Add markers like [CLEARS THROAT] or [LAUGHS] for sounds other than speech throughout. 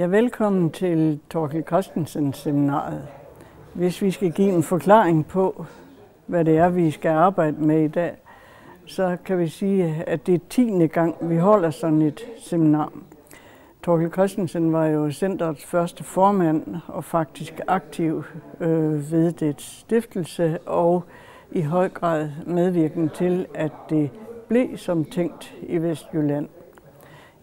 Ja, velkommen til Torkel Christensen seminaret. Hvis vi skal give en forklaring på, hvad det er, vi skal arbejde med i dag, så kan vi sige, at det er tiende gang, vi holder sådan et seminar. Torkel Christensen var jo centrets første formand og faktisk aktiv øh, ved det stiftelse og i høj grad medvirkende til, at det blev som tænkt i Vestjylland.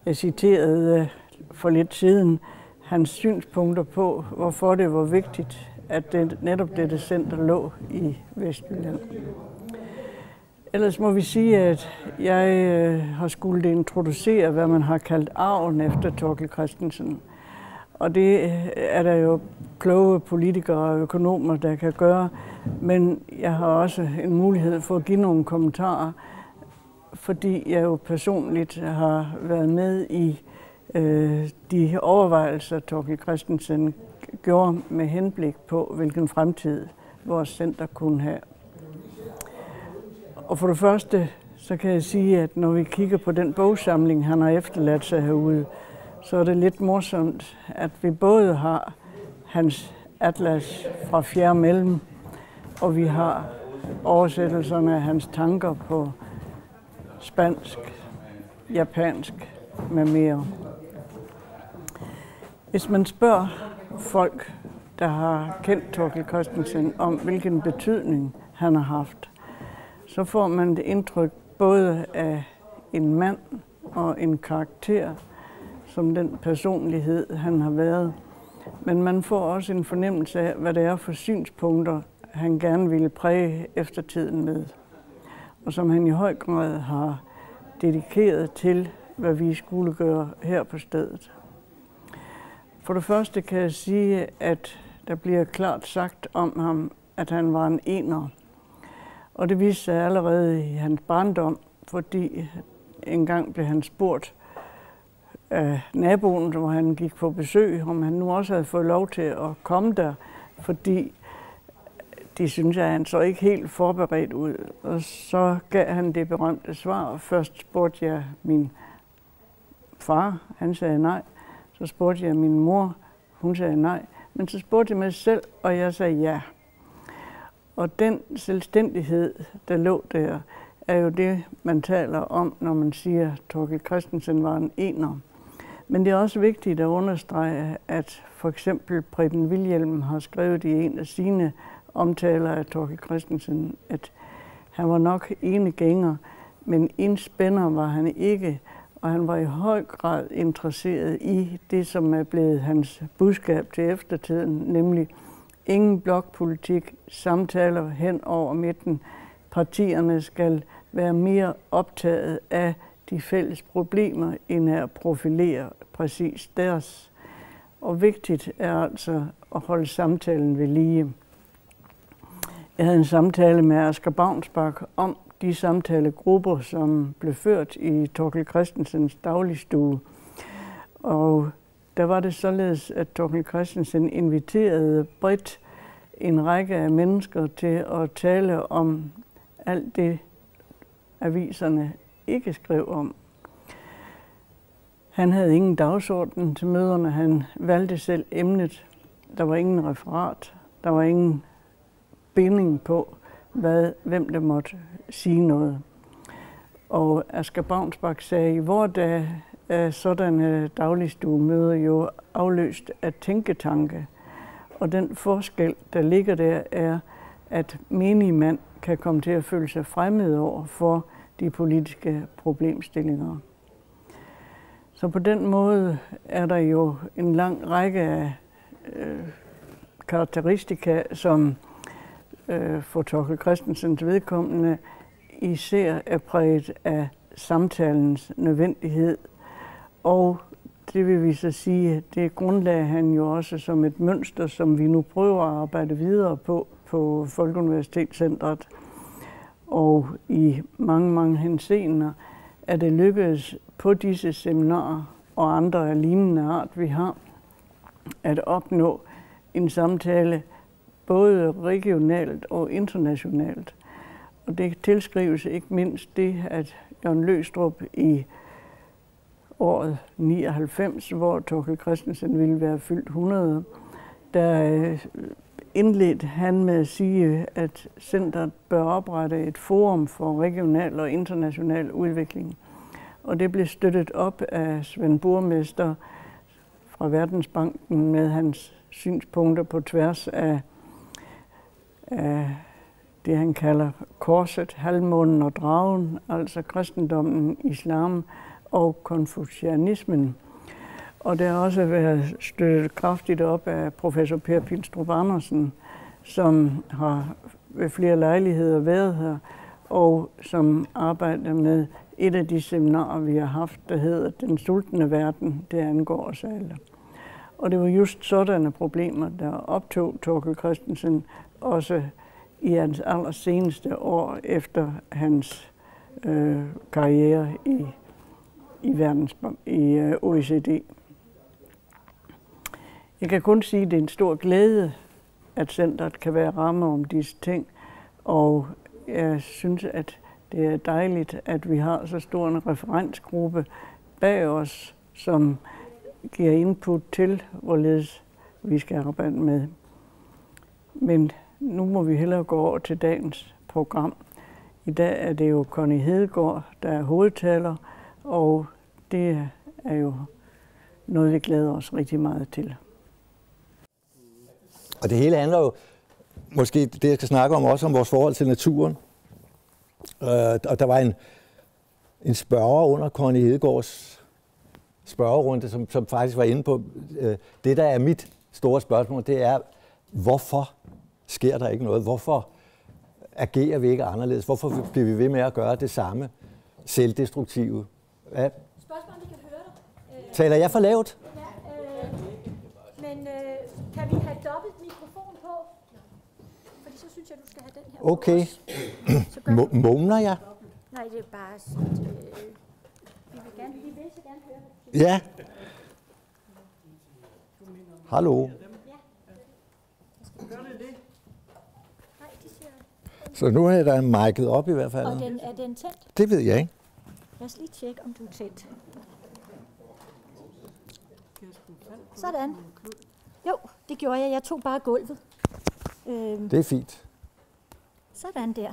Jeg citerede for lidt siden hans synspunkter på, hvorfor det var vigtigt, at det, netop dette center lå i Vestjylland. Ellers må vi sige, at jeg øh, har skulle introducere, hvad man har kaldt arven efter Torkel Christensen. Og det øh, er der jo kloge politikere og økonomer, der kan gøre. Men jeg har også en mulighed for at give nogle kommentarer, fordi jeg jo personligt har været med i øh, de overvejelser, Torkel Christensen gjorde med henblik på, hvilken fremtid vores center kunne have. Og for det første, så kan jeg sige, at når vi kigger på den bogsamling, han har efterladt sig herude, så er det lidt morsomt, at vi både har hans atlas fra fjerde mellem, og vi har oversættelserne af hans tanker på spansk, japansk med mere. Hvis man spørger folk, der har kendt Torkel Christensen, om hvilken betydning han har haft, så får man det indtryk både af en mand og en karakter, som den personlighed, han har været. Men man får også en fornemmelse af, hvad det er for synspunkter, han gerne ville præge eftertiden med. Og som han i høj grad har dedikeret til, hvad vi skulle gøre her på stedet. For det første kan jeg sige, at der bliver klart sagt om ham, at han var en ener. Og det viste sig allerede i hans barndom, fordi engang blev han spurgt af naboen, hvor han gik på besøg, om han nu også havde fået lov til at komme der, fordi de synes, at han så ikke helt forberedt ud. Og så gav han det berømte svar. Først spurgte jeg min far, han sagde nej. Så spurgte jeg min mor, hun sagde nej. Men så spurgte jeg mig selv, og jeg sagde ja. Og den selvstændighed, der lå der, er jo det, man taler om, når man siger, at Torkel Christensen var en ener. Men det er også vigtigt at understrege, at for eksempel Preben Wilhelm har skrevet i en af sine omtaler af Torkel Christensen, at han var nok ene gænger, men indspænder var han ikke, og han var i høj grad interesseret i det, som er blevet hans budskab til eftertiden, nemlig ingen blokpolitik, samtaler hen over midten. Partierne skal være mere optaget af de fælles problemer, end at profilere præcis deres. Og vigtigt er altså at holde samtalen ved lige. Jeg havde en samtale med Asger Bavnsbak om de samtalegrupper, som blev ført i Torkel Christensens dagligstue. Og der var det således, at Torkel Christensen inviterede bredt en række af mennesker til at tale om alt det, aviserne ikke skrev om. Han havde ingen dagsorden til møderne. Han valgte selv emnet. Der var ingen referat. Der var ingen binding på, hvad, hvem der måtte sige noget. Og Asger Bavnsbak sagde, i hvor der er sådanne dagligstuemøder jo afløst af tænketanke. Og den forskel, der ligger der, er, at menig mand kan komme til at føle sig fremmed over for de politiske problemstillinger. Så på den måde er der jo en lang række af øh, karakteristika, som øh, for Torkel Christensens vedkommende især er præget af samtalens nødvendighed. Og det vil vi så sige, det grundlag han jo også som et mønster, som vi nu prøver at arbejde videre på på Folkeuniversitetscentret. Og i mange, mange henseender er det lykkedes på disse seminarer og andre af lignende art, vi har, at opnå en samtale både regionalt og internationalt. Og det tilskrives ikke mindst det, at Jørgen Løstrup i året 99, hvor Torkel Christensen ville være fyldt 100, der øh, indledte han med at sige, at centret bør oprette et forum for regional og international udvikling. Og det blev støttet op af Svend Burmester fra Verdensbanken med hans synspunkter på tværs af, af det, han kalder korset, halvmånen og dragen, altså kristendommen, islam og konfucianismen. Og det har også været støttet kraftigt op af professor Per Pilstrup Andersen, som har ved flere lejligheder været her, og som arbejder med et af de seminarer, vi har haft, der hedder Den sultne verden, det angår os alle. Og det var just sådanne problemer, der optog Torkel Christensen også i hans allerseneste år efter hans øh, karriere i, i, verdens, i øh, OECD. Jeg kan kun sige, at det er en stor glæde, at centret kan være ramme om disse ting, og jeg synes, at det er dejligt, at vi har så stor en referensgruppe bag os, som giver input til, hvorledes vi skal arbejde med. Men nu må vi hellere gå over til dagens program. I dag er det jo Connie Hedegaard, der er hovedtaler, og det er jo noget, vi glæder os rigtig meget til. Og det hele handler jo, måske det jeg skal snakke om, også om vores forhold til naturen. Øh, og der var en, en spørger under Connie Hedegaards spørgerunde, som, som faktisk var inde på, øh, det der er mit store spørgsmål, det er, hvorfor sker der ikke noget? Hvorfor agerer vi ikke anderledes? Hvorfor bliver vi ved med at gøre det samme selvdestruktive? Ja. Spørgsmål, vi kan høre dig. Taler jeg for lavt? Ja, øh, men øh, kan vi have dobbelt mikrofon på? Fordi så synes jeg, du skal have den her Okay. På Mumler jeg? Nej, det er bare sådan, øh, vi vil gerne, vi vil så gerne høre det. Ja. Hallo. Så nu er der mic'et op i hvert fald. Og den, er den tændt? Det ved jeg ikke. Lad os lige tjekke, om du er tændt. Sådan. Jo, det gjorde jeg. Jeg tog bare gulvet. Øhm. Det er fint. Sådan der.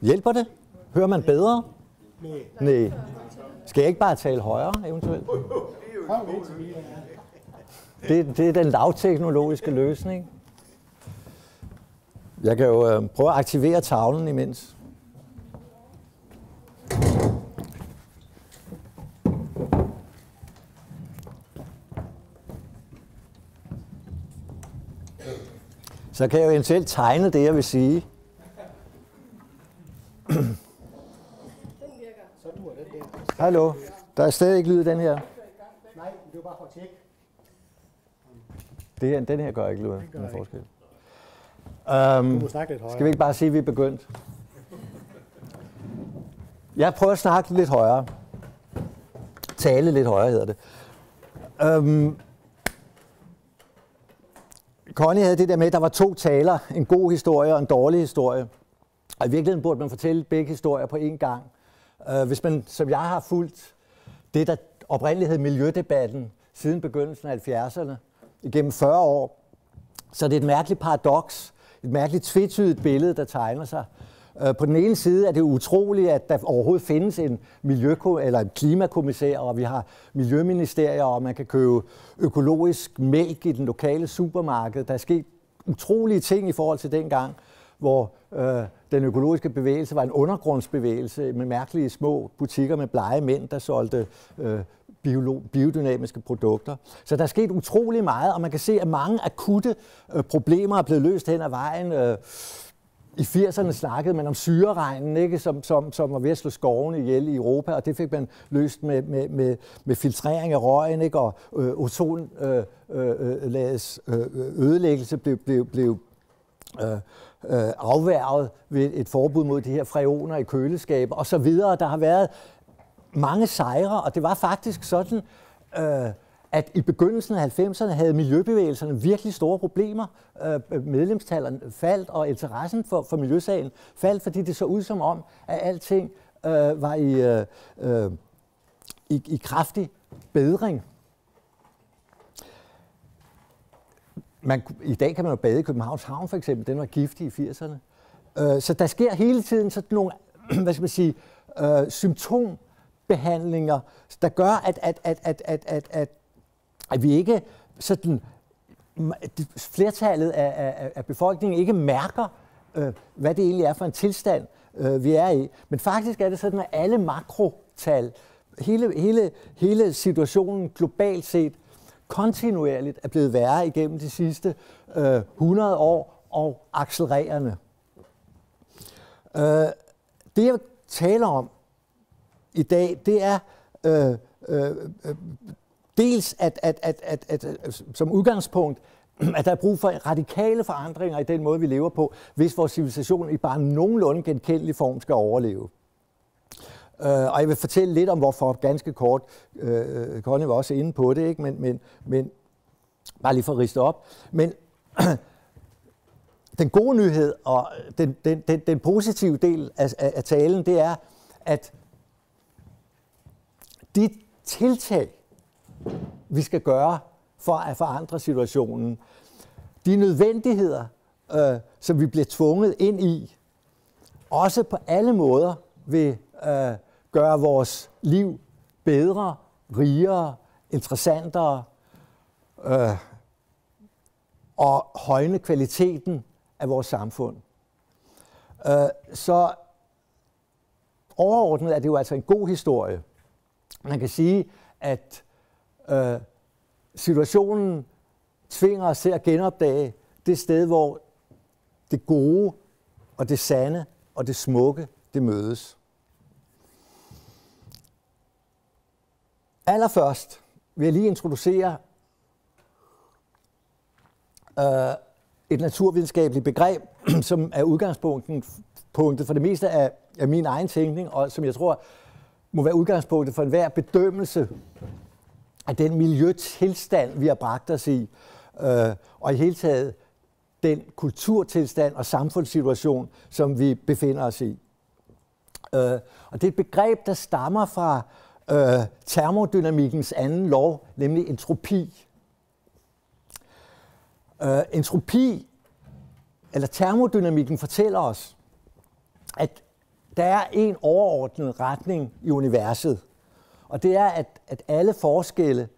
Hjælper det? Hører man bedre? Nej. Nej. Skal jeg ikke bare tale højere, eventuelt? Det, det er den lavteknologiske løsning. Jeg kan jo øh, prøve at aktivere tavlen imens. Så kan jeg jo eventuelt tegne det, jeg vil sige. Hallo, der er stadig ikke lyd i den her. Nej, det er bare for at tjekke. Det her, den her gør ikke lyd. Den forskel. Um, du må snakke lidt højere. Skal vi ikke bare sige, at vi er begyndt? Jeg prøver at snakke lidt højere. Tale lidt højere hedder det. Um, Connie havde det der med, at der var to taler. En god historie og en dårlig historie. Og i virkeligheden burde man fortælle begge historier på én gang. Uh, hvis man, som jeg har fulgt, det der oprindeligt hed Miljødebatten siden begyndelsen af 70'erne, igennem 40 år, så det er et mærkeligt paradoks, et mærkeligt tvetydigt billede, der tegner sig. Øh, på den ene side er det utroligt, at der overhovedet findes en miljø- eller en klimakommissær, og vi har miljøministerier, og man kan købe økologisk mælk i den lokale supermarked. Der er sket utrolige ting i forhold til dengang, hvor øh, den økologiske bevægelse var en undergrundsbevægelse med mærkelige små butikker med blege mænd, der solgte øh, biodynamiske produkter. Så der er sket utrolig meget, og man kan se, at mange akutte øh, problemer er blevet løst hen ad vejen. Øh, i 80'erne snakkede man om syreregnen, ikke, som, som, som var ved at slå skovene ihjel i Europa, og det fik man løst med, med, med, med filtrering af røgen, ikke, og øh, ozonlagets øh, øh, ødelæggelse blev, blev, blev øh, øh, afværget ved et forbud mod de her freoner i køleskaber og så videre. Der har været mange sejre, og det var faktisk sådan, øh, at i begyndelsen af 90'erne havde miljøbevægelserne virkelig store problemer. Øh, medlemstallerne faldt, og interessen for, for miljøsagen faldt, fordi det så ud som om, at alting øh, var i... Øh, øh, i, i kraftig bedring. Man, I dag kan man jo bade i Københavns Havn for eksempel, den var giftig i 80'erne. Øh, så der sker hele tiden sådan nogle, [CLEARS THROAT] hvad skal man sige, øh, symptombehandlinger, der gør, at, at, at, at, at, at, at, at vi ikke sådan, flertallet af, af, af befolkningen ikke mærker, øh, hvad det egentlig er for en tilstand, øh, vi er i. Men faktisk er det sådan, at alle makrotal, hele, hele, hele situationen globalt set, kontinuerligt er blevet værre igennem de sidste øh, 100 år og accelererende. Øh, det jeg taler om i dag, det er øh, øh, øh dels at, at, at, at, at, at som udgangspunkt, at der er brug for radikale forandringer i den måde, vi lever på, hvis vores civilisation i bare nogenlunde genkendelig form skal overleve. Uh, og jeg vil fortælle lidt om, hvorfor ganske kort. Uh, Conny var også inde på det, ikke? Men, men, men bare lige for at riste op. Men [CLEARS THROAT] den gode nyhed og den, den, den, den positive del af, af, af talen, det er, at de tiltag, vi skal gøre for at forandre situationen, de nødvendigheder, øh, som vi bliver tvunget ind i, også på alle måder vil øh, gøre vores liv bedre, rigere, interessantere øh, og højne kvaliteten af vores samfund. Øh, så overordnet er det jo altså en god historie. Man kan sige, at øh, situationen tvinger os til at genopdage det sted, hvor det gode og det sande og det smukke, det mødes. Allerførst vil jeg lige introducere øh, et naturvidenskabeligt begreb, [CLEARS THROAT] som er udgangspunktet punktet for det meste af, af min egen tænkning, og som jeg tror må være udgangspunktet for enhver bedømmelse af den miljøtilstand, vi har bragt os i, øh, og i hele taget den kulturtilstand og samfundssituation, som vi befinder os i. Øh, og det er et begreb, der stammer fra øh, øh, termodynamikkens anden lov, nemlig entropi. Øh, entropi, eller termodynamikken, fortæller os, at der er en overordnet retning i universet. Og det er, at, at alle forskelle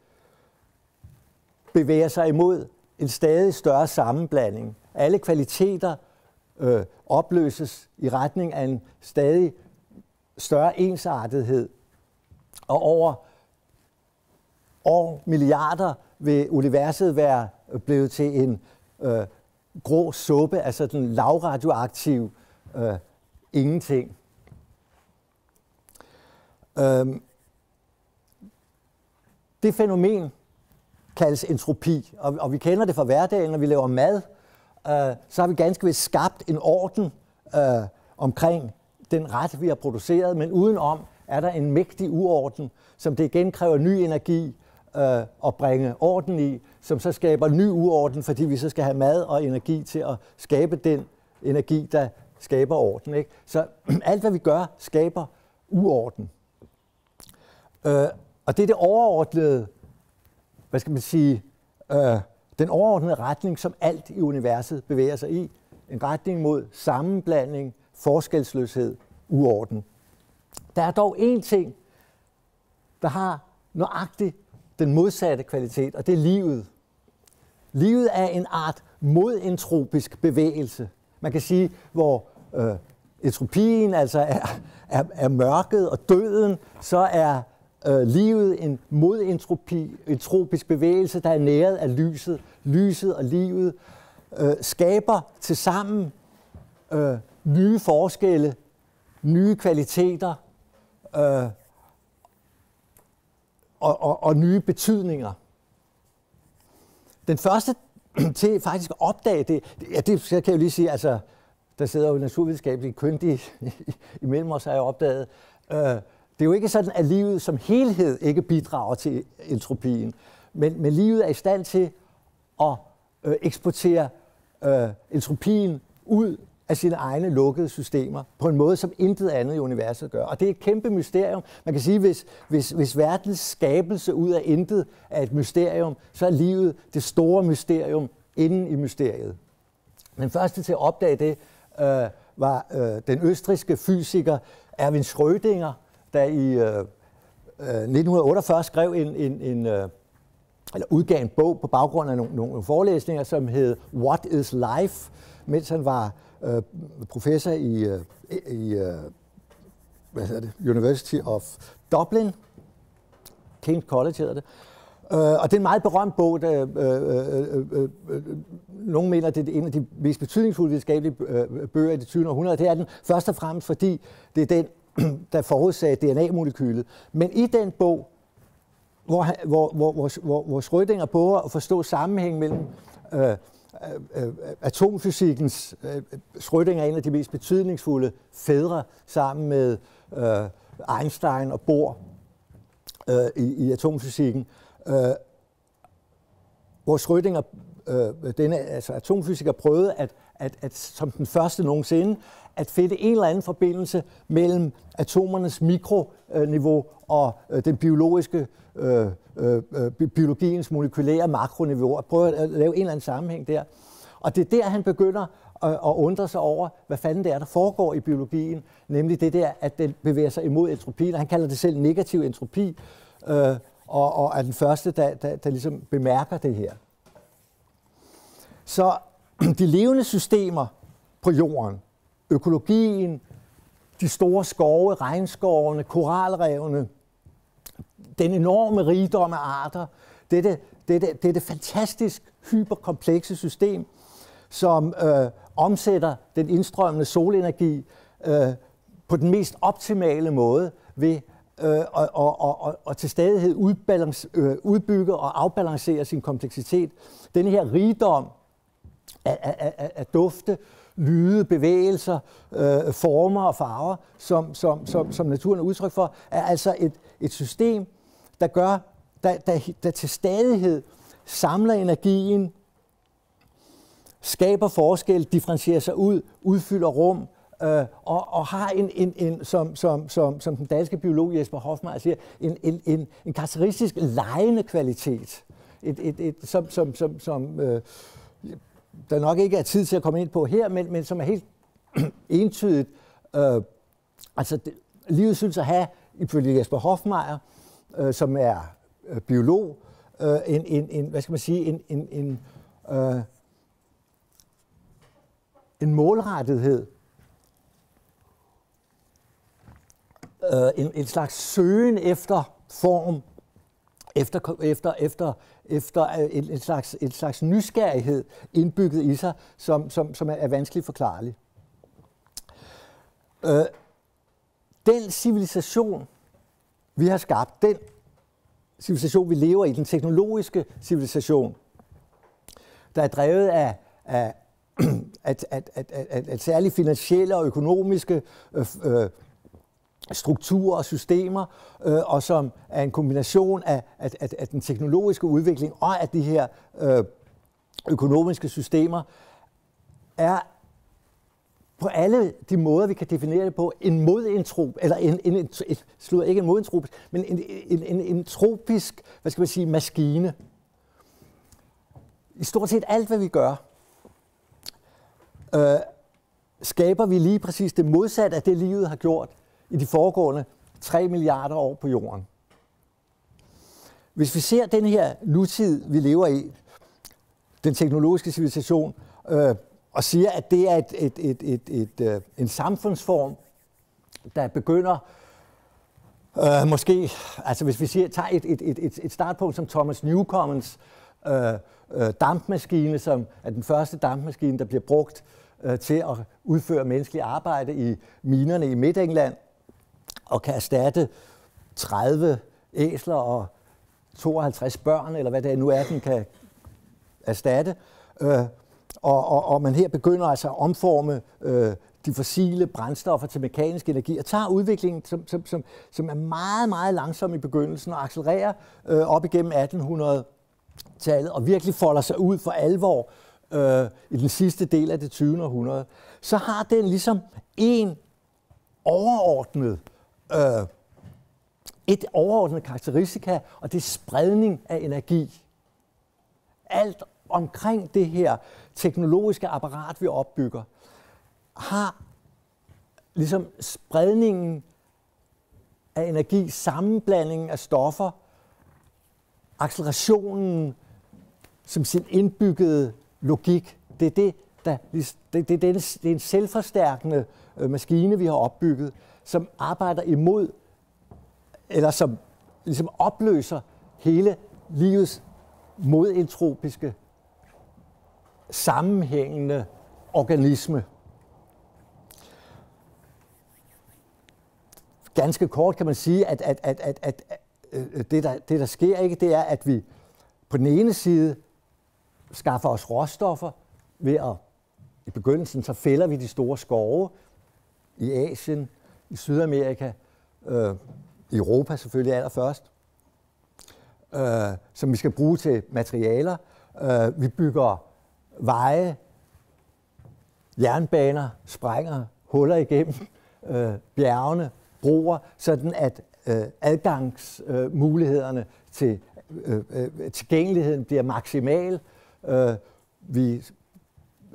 bevæger sig imod en stadig større sammenblanding. Alle kvaliteter øh, opløses i retning af en stadig større ensartethed. Og over år, milliarder, vil universet være blevet til en øh, grå suppe, altså den lavradioaktiv øh, ingenting. Øhm, det fænomen kaldes entropi, og, og vi kender det fra hverdagen, når vi laver mad, øh, så har vi ganske vist skabt en orden øh, omkring den ret, vi har produceret, men udenom er der en mægtig uorden, som det igen kræver ny energi øh, at bringe orden i, som så skaber ny uorden, fordi vi så skal have mad og energi til at skabe den energi, der skaber orden. Ikke? Så [CLEARS THROAT] alt, hvad vi gør, skaber uorden. Øh, og det er det overordnede, hvad skal man sige, øh, den overordnede retning, som alt i universet bevæger sig i. En retning mod sammenblanding, forskelsløshed, uorden. Der er dog én ting, der har nøjagtigt den modsatte kvalitet, og det er livet. Livet er en art modentropisk bevægelse. Man kan sige, hvor øh, entropien altså er, er, er mørket og døden, så er øh, livet en modentropisk bevægelse, der er næret af lyset. Lyset og livet øh, skaber til sammen øh, nye forskelle, nye kvaliteter øh, og, og, og nye betydninger. Den første [CLEARS THROAT] til faktisk at opdage det, ja, det kan jeg jo lige sige, altså, der sidder jo naturvidenskabelige kyndige imellem os, har jeg opdaget, øh, det er jo ikke sådan, at livet som helhed ikke bidrager til entropien, men, men livet er i stand til at øh, eksportere øh, entropien ud af sine egne lukkede systemer på en måde, som intet andet i universet gør. Og det er et kæmpe mysterium. Man kan sige, hvis, hvis, hvis verdens skabelse ud af intet er et mysterium, så er livet det store mysterium inden i mysteriet. Den første til at opdage det øh, var øh, den østriske fysiker Erwin Schrödinger, der i øh, øh 1948 skrev en, en, en øh, eller udgav en bog på baggrund af nogle, nogle forelæsninger, som hed What is Life, mens han var øh, professor i, øh, i øh, hvad hedder det, University of Dublin, King's College hedder det. Øh, og det er en meget berømt bog, der øh, øh, øh, øh, øh nogle mener, det er en af de mest betydningsfulde videnskabelige øh, bøger i det 20. århundrede. Det er den først og fremmest, fordi det er den, [CLEARS THROAT] der forudsagde DNA-molekylet. Men i den bog, hvor, hvor, hvor, hvor, hvor, hvor Schrödinger prøver at forstå sammenhæng mellem øh, atomfysikkens, øh, Schrödinger er en af de mest betydningsfulde fædre sammen med øh, Einstein og Bohr øh, i, i atomfysikken, øh, hvor Schrödinger, øh, denne altså atomfysiker, prøvede at, at, at, som den første nogensinde at finde en eller anden forbindelse mellem atomernes mikroniveau og øh, den biologiske øh, øh, øh biologiens molekylære makroniveau, og prøve at lave en eller anden sammenhæng der. Og det er der, han begynder at, at undre sig over, hvad fanden det er, der foregår i biologien, nemlig det der, at den bevæger sig imod entropien. Han kalder det selv negativ entropi, øh, og, og er den første, der, der, der ligesom bemærker det her. Så [CLEARS THROAT] de levende systemer på jorden, økologien, de store skove, regnskovene, koralrevene, den enorme rigdom af arter, dette, dette, dette fantastisk hyperkomplekse system, som øh, omsætter den indstrømmende solenergi øh, på den mest optimale måde ved øh, og, og, og, og til stadighed udbalance, øh, udbygge og afbalancere sin kompleksitet. Denne her rigdom af, af, af, af dufte, lyde, bevægelser, øh, former og farver, som, som, som, som naturen er udtryk for, er altså et, et system, der gør, der, der, der til stadighed samler energien, skaber forskel, differentierer sig ud, udfylder rum, øh, og, og har en, en, en som, som, som, som den danske biolog Jesper Hoffmann siger, en, en, en, en karakteristisk lejende kvalitet, et, et, et, som, som, som, som øh, der nok ikke er tid til at komme ind på her, men, men som er helt [CLEARS THROAT] entydigt. Øh, altså, det, livet synes at have, ifølge Jesper Hofmeier, øh, som er øh, biolog, øh, en, en, en, hvad skal man sige, en, en, en, øh, en målrettighed, øh, en, en slags søgen efter form, efter, efter, efter, efter en, en, slags, en slags nysgerrighed indbygget i sig, som, som, som er, vanskeligt forklarlig. Øh, den civilisation, vi har skabt, den civilisation, vi lever i, den teknologiske civilisation, der er drevet af, af at, at, at, at, at særligt finansielle og økonomiske øh, øh, strukturer og systemer, øh, og som er en kombination af, af, af, af den teknologiske udvikling og af de her øh, økonomiske systemer, er på alle de måder, vi kan definere det på, en modentrop, eller en, en, en, en slår ikke en modintrop, men en, en, en, en tropisk, hvad skal man sige, maskine. I stort set alt, hvad vi gør, øh, skaber vi lige præcis det modsatte af det, livet har gjort i de foregående 3 milliarder år på jorden. Hvis vi ser den her nutid, vi lever i, den teknologiske civilisation, øh, og siger, at det er et, et, et, et, et, øh, en samfundsform, der begynder øh, måske, altså hvis vi siger, tager et, et, et, et startpunkt som Thomas Newcomens øh, øh, dampmaskine, som er den første dampmaskine, der bliver brugt øh, til at udføre menneskeligt arbejde i minerne i Midt-England, og kan erstatte 30 æsler og 52 børn, eller hvad det nu er, den kan erstatte. Øh, og, og, og man her begynder altså at omforme øh, de fossile brændstoffer til mekanisk energi, og tager udviklingen, som, som, som, som er meget, meget langsom i begyndelsen, og accelererer øh, op igennem 1800-tallet, og virkelig folder sig ud for alvor øh, i den sidste del af det 20. århundrede, så har den ligesom en overordnet, øh, øh, et overordnet karakteristika, og det er spredning af energi. Alt omkring det her teknologiske apparat, vi opbygger, har ligesom spredningen af energi, sammenblandingen af stoffer, accelerationen som sin indbyggede logik. Det er det, der, det, det, det, det er en selvforstærkende øh, maskine, vi har opbygget, som arbejder imod, eller som ligesom opløser hele livets modentropiske, sammenhængende organisme. Ganske kort kan man sige, at, at, at, at, at, at det, der, det, der sker, ikke, det er, at vi på den ene side skaffer os råstoffer ved at, i begyndelsen, så fælder vi de store skove i Asien, i Sydamerika, øh, i Europa selvfølgelig allerførst, øh, som vi skal bruge til materialer. Øh, vi bygger veje, jernbaner, sprænger huller igennem [LAUGHS] øh, bjergene, broer, sådan at øh, adgangsmulighederne øh, til øh, øh, tilgængeligheden bliver maksimal. Øh, vi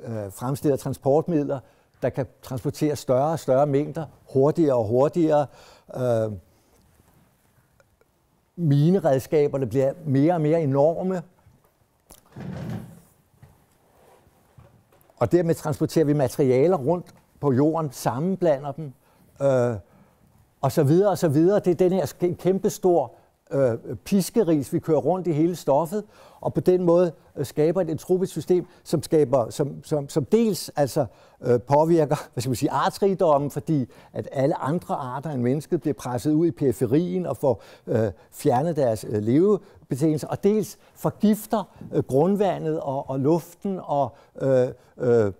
øh, fremstiller transportmidler, der kan transportere større og større mængder, hurtigere og hurtigere. Øh, mineredskaberne bliver mere og mere enorme. Og dermed transporterer vi materialer rundt på jorden, sammenblander dem, øh, og så videre og så videre. Det er den her kæmpestor øh, piskeris, vi kører rundt i hele stoffet, og på den måde skaber et entropisk system, som, skaber, som, som, som dels altså, øh, påvirker hvad skal man sige, artsrigdommen, fordi at alle andre arter end mennesket bliver presset ud i periferien og får øh, fjernet deres øh, levebetingelser, og dels forgifter øh, grundvandet og, og luften og øh, øh,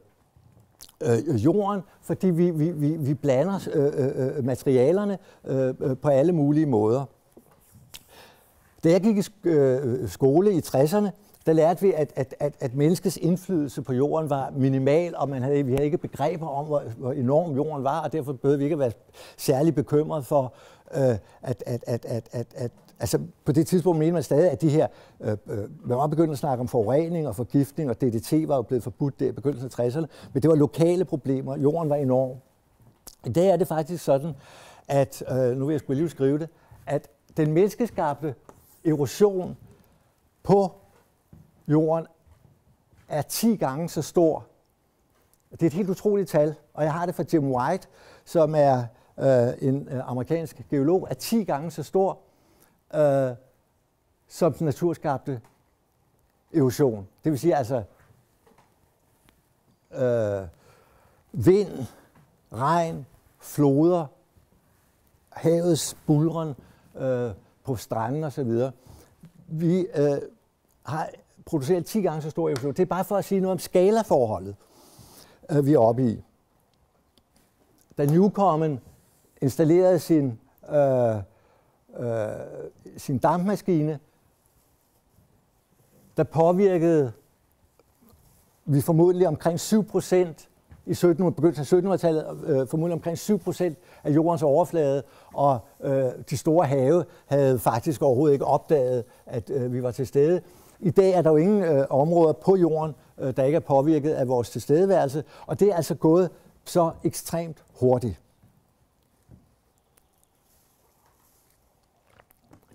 øh, jorden, fordi vi, vi, vi, vi blander øh, øh, øh materialerne øh, øh på alle mulige måder. Da jeg gik i øh, øh, skole i 60'erne, der lærte vi, at, at, at, at menneskets indflydelse på jorden var minimal, og man havde, vi havde ikke begreber om, hvor, hvor enorm jorden var, og derfor behøvede vi ikke at være særlig bekymret for, øh, at, at, at, at, at, at altså på det tidspunkt mente man stadig, at de her, øh, øh man var begyndt at snakke om forurening og forgiftning, og DDT var jo blevet forbudt der i begyndelsen af 60'erne, men det var lokale problemer. Jorden var enorm. I dag er det faktisk sådan, at, øh, nu vil jeg skulle lige skrive det, at den menneskeskabte erosion på jorden er 10 gange så stor. Det er et helt utroligt tal, og jeg har det fra Jim White, som er øh, en øh, amerikansk geolog, er 10 gange så stor øh, som den naturskabte erosion. Det vil sige altså øh, vind, regn, floder, havets bulren, øh, på stranden osv. Vi øh, har produceret 10 gange så stor evolution. Det er bare for at sige noget om skalaforholdet, øh, vi er oppe i. Da Newcomen installerede sin, øh, øh, sin dampmaskine, der påvirkede vi formodentlig omkring 7 procent i 1700, begyndelsen af 1700-tallet øh, formodentlig omkring 7 procent af jordens overflade, og øh, de store have havde faktisk overhovedet ikke opdaget, at øh, vi var til stede. I dag er der jo ingen øh, områder på jorden, øh, der ikke er påvirket af vores tilstedeværelse, og det er altså gået så ekstremt hurtigt.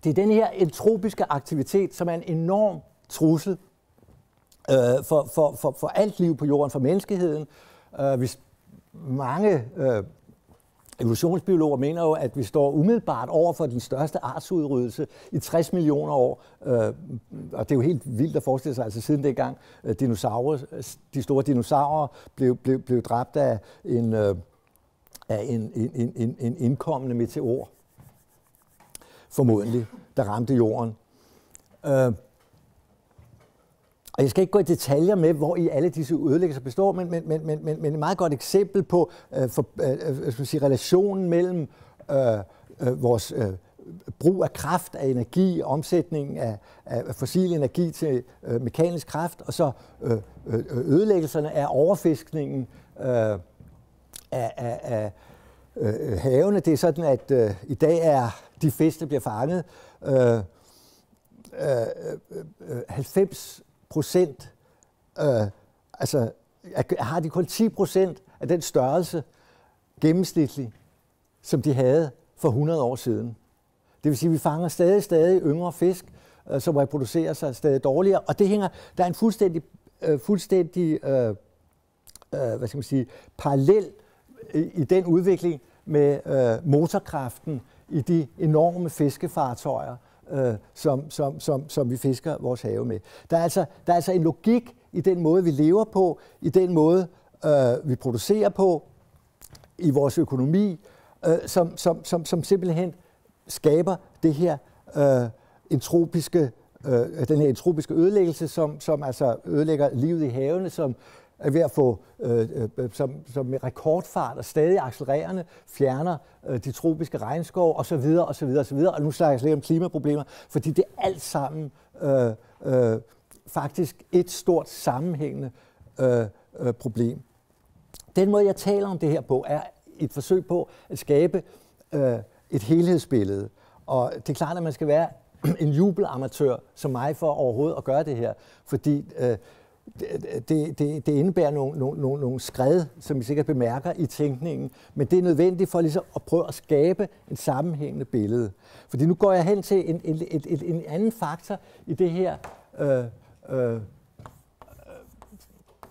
Det er den her entropiske aktivitet, som er en enorm trussel øh, for, for, for, for alt liv på jorden, for menneskeheden, Øh, hvis mange øh, evolutionsbiologer mener jo, at vi står umiddelbart over for den største artsudryddelse i 60 millioner år. Øh, og det er jo helt vildt at forestille sig, altså siden dengang øh, dinosaurer, de store dinosaurer blev, blev, blev dræbt af en, af en, en, en, en indkommende meteor, formodentlig, der ramte jorden. Øh, og jeg skal ikke gå i detaljer med, hvor i alle disse ødelæggelser består, men, men, men, men, men et meget godt eksempel på øh, for, øh, øh skal sige, relationen mellem øh, øh, vores øh, brug af kraft, af energi, omsætningen af, af fossil energi til øh, mekanisk kraft, og så øh, øh, ødelæggelserne af overfiskningen øh, af, af, af øh, havene. Det er sådan, at øh, i dag er de fisk, der bliver fanget, øh, øh, øh, øh 90 procent, øh, altså har de kun 10 procent af den størrelse gennemsnitligt, som de havde for 100 år siden. Det vil sige, at vi fanger stadig, stadig yngre fisk, øh, som reproducerer sig stadig dårligere, og det hænger, der er en fuldstændig, øh, fuldstændig øh, øh, hvad skal man sige, parallel i, i den udvikling med øh, motorkraften i de enorme fiskefartøjer, øh, som, som, som, som vi fisker vores have med. Der er, altså, der er altså en logik i den måde, vi lever på, i den måde, øh, vi producerer på, i vores økonomi, øh, som, som, som, som simpelthen skaber det her øh, entropiske, øh, den her entropiske ødelæggelse, som, som altså ødelægger livet i havene, som er ved at få, øh, øh, øh, som, som med rekordfart og stadig accelererende, fjerner øh, de tropiske regnskov og så videre og så videre og så videre. Og nu snakker jeg slet om klimaproblemer, fordi det er alt sammen øh, øh, faktisk et stort sammenhængende øh, øh, problem. Den måde, jeg taler om det her på, er et forsøg på at skabe øh, et helhedsbillede. Og det er klart, at man skal være [CLEARS THROAT] en jubelamatør som mig for overhovedet at gøre det her, fordi øh, det, det, det indebærer nogle, nogle, nogle, nogle skred, som vi sikkert bemærker i tænkningen, men det er nødvendigt for ligesom at prøve at skabe en sammenhængende billede. Fordi nu går jeg hen til en, en, en, en, en anden faktor i det her øh, øh,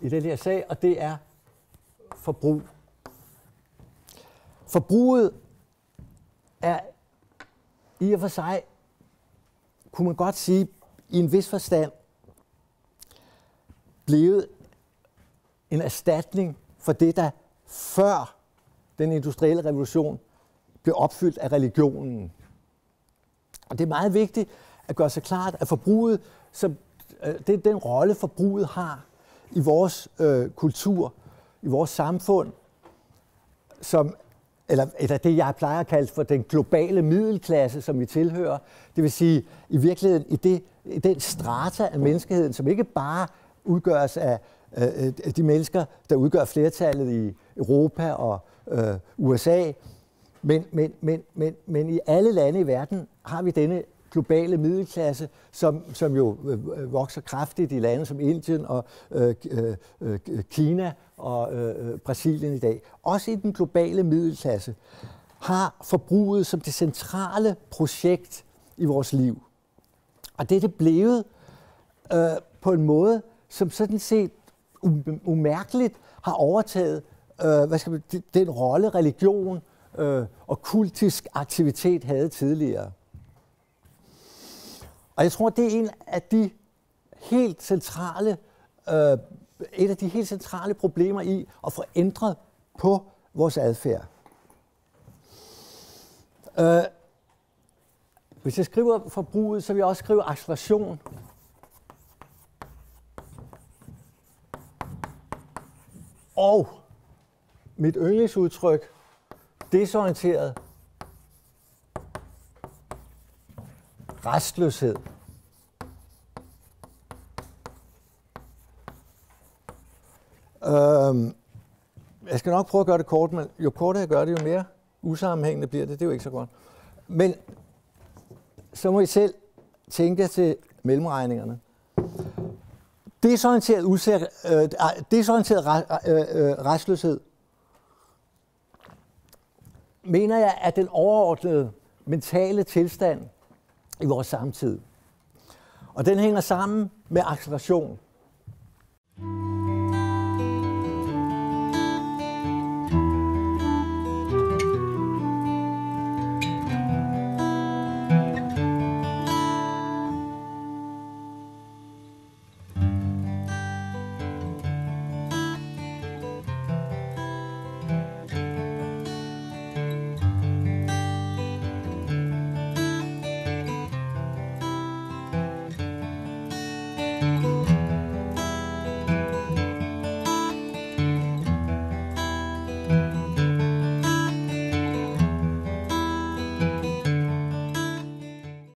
i den her sag, og det er forbrug. Forbruget er i og for sig, kunne man godt sige, i en vis forstand, blevet en erstatning for det, der før den industrielle revolution blev opfyldt af religionen. Og det er meget vigtigt at gøre sig klart, at forbruget, som, øh, det er den rolle, forbruget har i vores øh, kultur, i vores samfund, som eller, eller det, jeg plejer at kalde for den globale middelklasse, som vi tilhører. Det vil sige, i virkeligheden, i, det, i den strata af menneskeheden, som ikke bare udgøres af øh, øh, de mennesker, der udgør flertallet i Europa og øh, USA, men, men, men, men, men i alle lande i verden har vi denne globale middelklasse, som, som jo øh, vokser kraftigt i lande som Indien og øh, øh, øh Kina og øh, øh, Brasilien i dag. Også i den globale middelklasse har forbruget som det centrale projekt i vores liv. Og det er det blevet øh, på en måde, som sådan set um-, umærkeligt har overtaget øh, hvad skal man, den rolle religion øh, og kultisk aktivitet havde tidligere. Og jeg tror, det er en af de helt centrale, øh, et af de helt centrale problemer i at få ændret på vores adfærd. Øh, hvis jeg skriver forbruget, så vil jeg også skrive acceleration. Og mit yndlingsudtryk, desorienteret restløshed. Øhm, jeg skal nok prøve at gøre det kort, men jo kortere jeg gør det, jo mere usammenhængende bliver det. Det er jo ikke så godt. Men så må I selv tænke til mellemregningerne. Desorienteret, usær, øh, desorienteret øh, øh, restløshed mener jeg, at den overordnede mentale tilstand i vores samtid. Og den hænger sammen med acceleration.